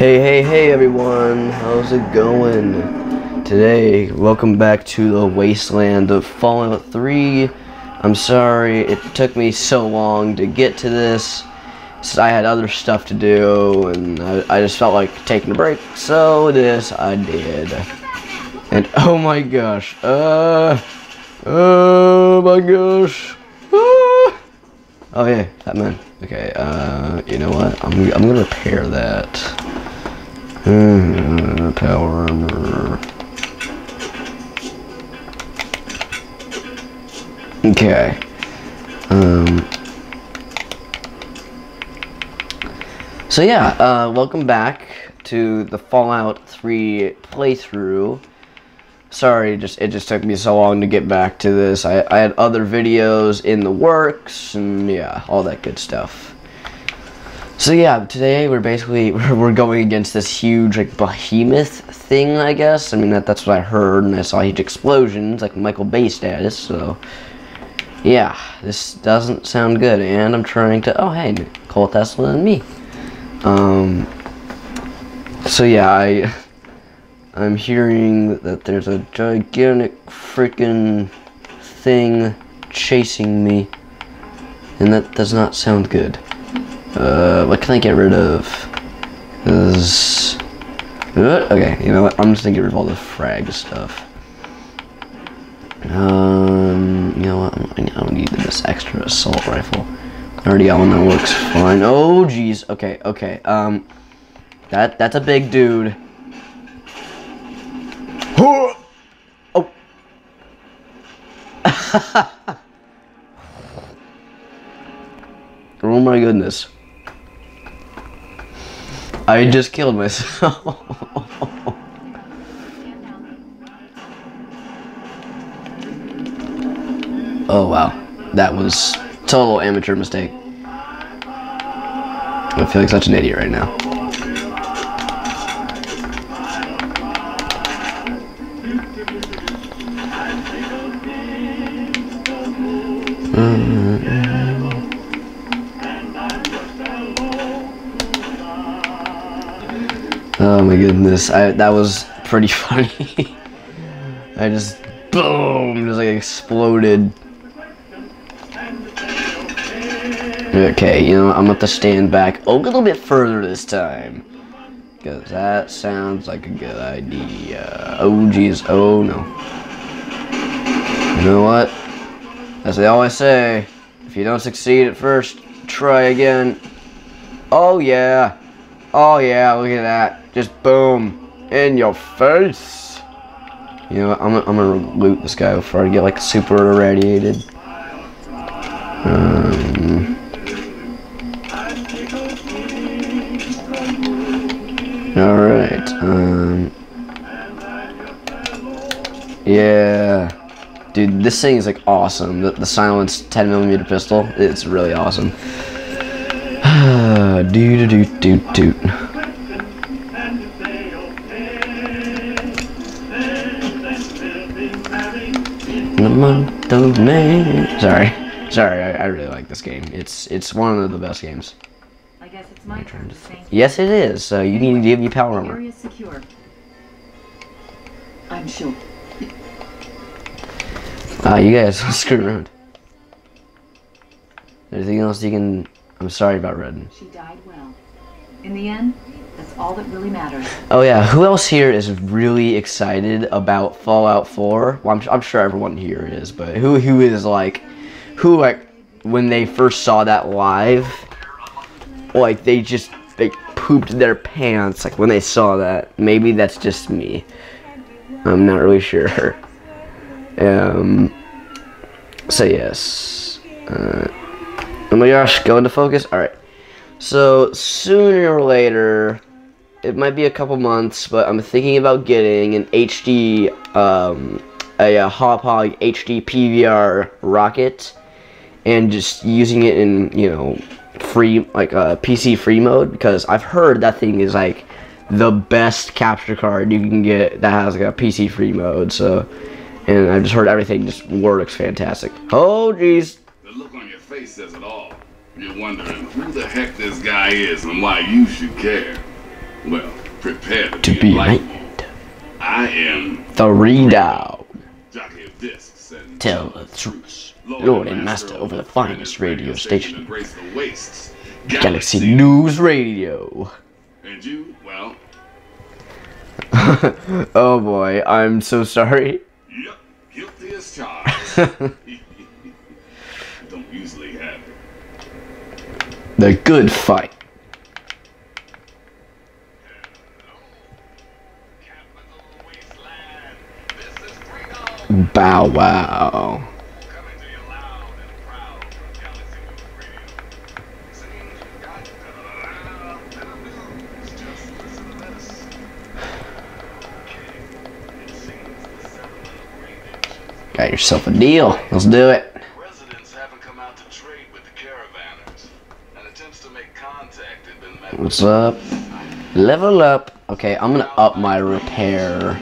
Hey, hey, hey everyone, how's it going? Today, welcome back to the wasteland of Fallout 3. I'm sorry it took me so long to get to this, since I had other stuff to do, and I, I just felt like taking a break, so this I did. And oh my gosh, uh, oh my gosh, ah. Oh yeah, that man. Okay, uh, you know what? I'm, I'm gonna repair that. Hmm, power armor. Okay. Um. So yeah, uh, welcome back to the Fallout 3 playthrough. Sorry, just it just took me so long to get back to this. I, I had other videos in the works, and yeah, all that good stuff. So yeah, today we're basically we're going against this huge like behemoth thing, I guess. I mean that that's what I heard, and I saw huge explosions like Michael Bay status. So yeah, this doesn't sound good, and I'm trying to. Oh hey, Cole Tesla and me. Um. So yeah, I I'm hearing that there's a gigantic freaking thing chasing me, and that does not sound good. Uh, what can I get rid of? Is uh, okay, you know what? I'm just gonna get rid of all the frag stuff. Um, you know what? I don't need this extra assault rifle. I already got one that works fine. Oh, jeez. Okay, okay. Um, that that's a big dude. Oh. oh my goodness. I just killed myself. oh wow. That was total amateur mistake. I feel like such an idiot right now. Mm -hmm. Oh my goodness, I, that was pretty funny. I just, boom, just like exploded. Okay, you know, I'm gonna have to stand back a little bit further this time. Because that sounds like a good idea. Oh, jeez. Oh, no. You know what? As they always say, if you don't succeed at first, try again. Oh, yeah. Oh, yeah, look at that. Just boom. In your face. You know, I'm, I'm gonna loot this guy before I get like super irradiated. Um, Alright, um, yeah, dude, this thing is like awesome. The, the silenced 10 millimeter pistol, it's really awesome. Do do do do do. the month of May. Sorry, sorry. I, I, really like this game. It's it's one of the best games. I guess it's my turn to thank Yes, it is. So you need to give you power armor. Area secure. I'm sure. Ah, uh, you guys screw around. Anything else you can? I'm sorry about Reddin. She died well. In the end, that's all that really matters. Oh yeah, who else here is really excited about Fallout 4? Well, I'm, I'm sure everyone here is, but who who is like, who like, when they first saw that live, like they just they pooped their pants like when they saw that. Maybe that's just me. I'm not really sure. Um. So yes. Uh, oh my gosh, go into focus. All right. So sooner or later, it might be a couple months, but I'm thinking about getting an HD, um, a, a Hauppauge HD PVR rocket, and just using it in, you know, free, like, uh, PC free mode, because I've heard that thing is, like, the best capture card you can get that has, like, a PC free mode, so, and I've just heard everything just works fantastic. Oh, jeez. The look on your face says it all. You're wondering who the heck this guy is and why you should care. Well, prepare to, To be enlightened. I am Three Dog. jockey of discs and Tell the truth. Lord and Master over the finest radio station. Embrace the wastes. Galaxy News Radio. And you, well, oh boy, I'm so sorry. yep, guilty as charged. The good fight. Bow wow. Got yourself a deal. Let's do it. What's up? Level up. Okay, I'm gonna up my repair.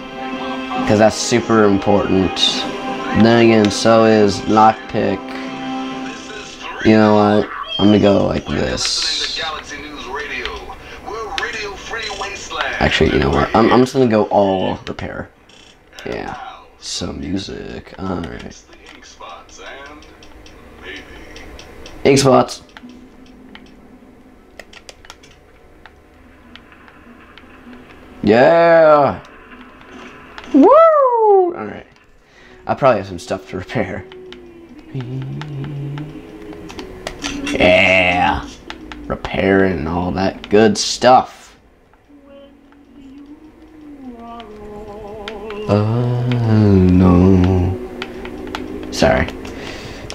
Because that's super important. Then again, so is lockpick. You know what? I'm gonna go like this. Galaxy News Radio. We're Radio Free Wasteland. Actually, you know what? I'm, I'm just gonna go all repair. Yeah. Some music. Alright. Ink spots and maybe Ink spots. Yeah. Woo! Alright. I probably have some stuff to repair. Yeah. Repairing all that good stuff. Oh no. Sorry.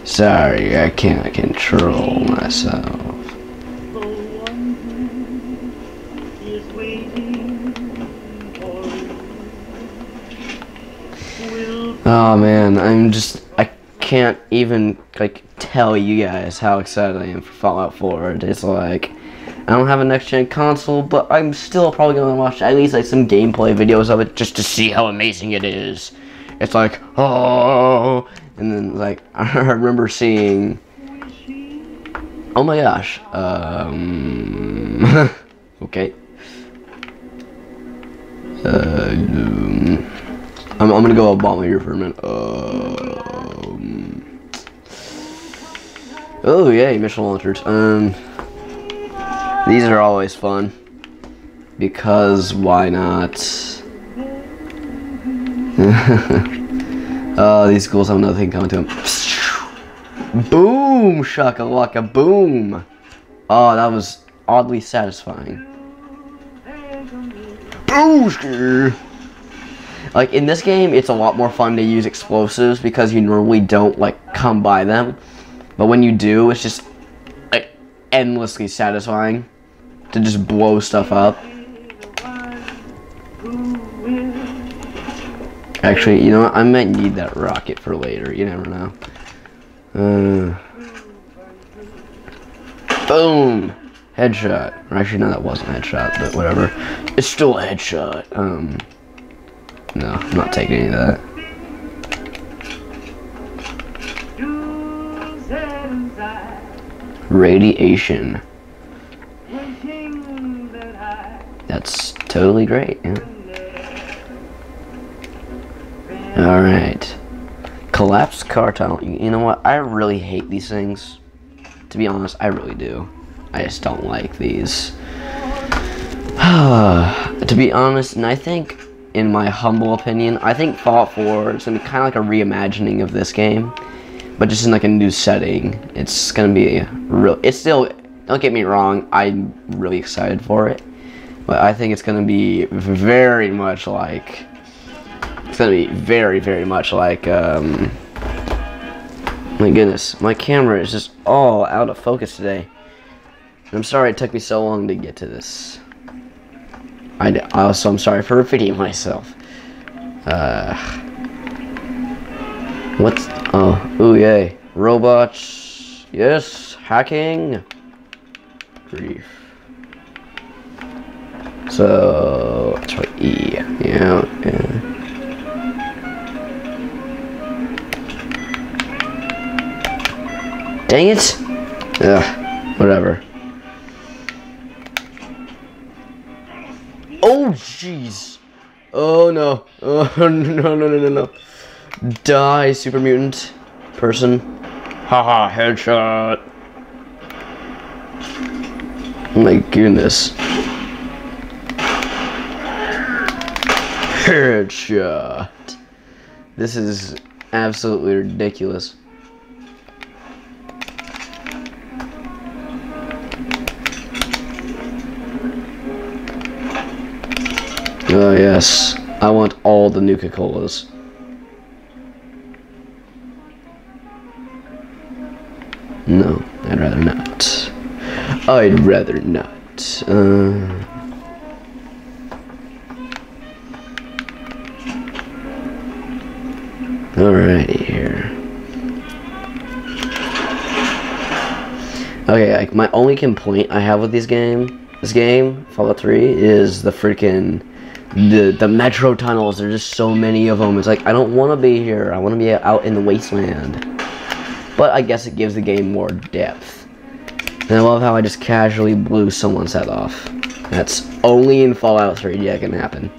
Sorry, I can't control myself. Oh man, I'm just I can't even like tell you guys how excited I am for Fallout 4. It's like I don't have a next gen console, but I'm still probably gonna watch at least like some gameplay videos of it just to see how amazing it is. It's like oh, and then like I remember seeing. Oh my gosh. Um. okay. Uh, um, I'm, I'm gonna go Obama here for a minute. Um, oh yay, missile launchers. Um, these are always fun because why not? oh, these schools have nothing coming to them. Boom, shakalaka, boom. Oh, that was oddly satisfying. Booster. Like in this game, it's a lot more fun to use explosives because you normally don't like come by them. But when you do, it's just like endlessly satisfying to just blow stuff up. Actually, you know what? I might need that rocket for later. You never know. Uh, boom! Headshot. Or actually, no, that wasn't headshot, but whatever. It's still a headshot. Um, no, I'm not taking any of that. Radiation. That's totally great. Yeah. All right. Collapsed car tunnel. You know what? I really hate these things. To be honest, I really do. I just don't like these. to be honest, and I think, in my humble opinion, I think Fallout 4 is gonna be kind of like a reimagining of this game, but just in like a new setting. It's gonna be real. It's still. Don't get me wrong. I'm really excited for it, but I think it's gonna be very much like. It's gonna be very, very much like. Um, my goodness, my camera is just all out of focus today. I'm sorry it took me so long to get to this. I also I'm sorry for repeating myself. Uh, what's oh ooh yay robots yes hacking grief. So right E yeah yeah. Dang it! Ugh, whatever. Oh, jeez. Oh, no. Oh, no, no, no, no, no. Die, super mutant person. Haha, headshot. Oh my goodness. Headshot. This is absolutely ridiculous. Yes, I want all the Nuka Colas. No, I'd rather not. I'd rather not. Uh, alrighty here. Okay, like my only complaint I have with this game, this game, Fallout 3, is the freaking the the metro tunnels. There's just so many of them. It's like I don't want to be here. I want to be out in the wasteland. But I guess it gives the game more depth. And I love how I just casually blew someone's head off. That's only in Fallout 3 yeah, can happen.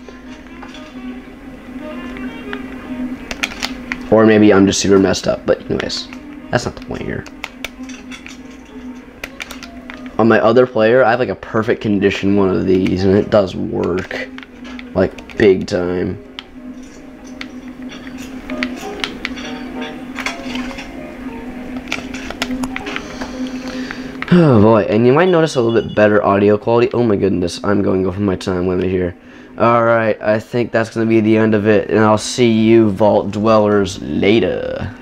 Or maybe I'm just super messed up. But anyways, that's not the point here. On my other player, I have like a perfect condition one of these, and it does work. Like, big time. Oh boy, and you might notice a little bit better audio quality. Oh my goodness, I'm going over my time limit here. Alright, I think that's going to be the end of it, and I'll see you Vault Dwellers later.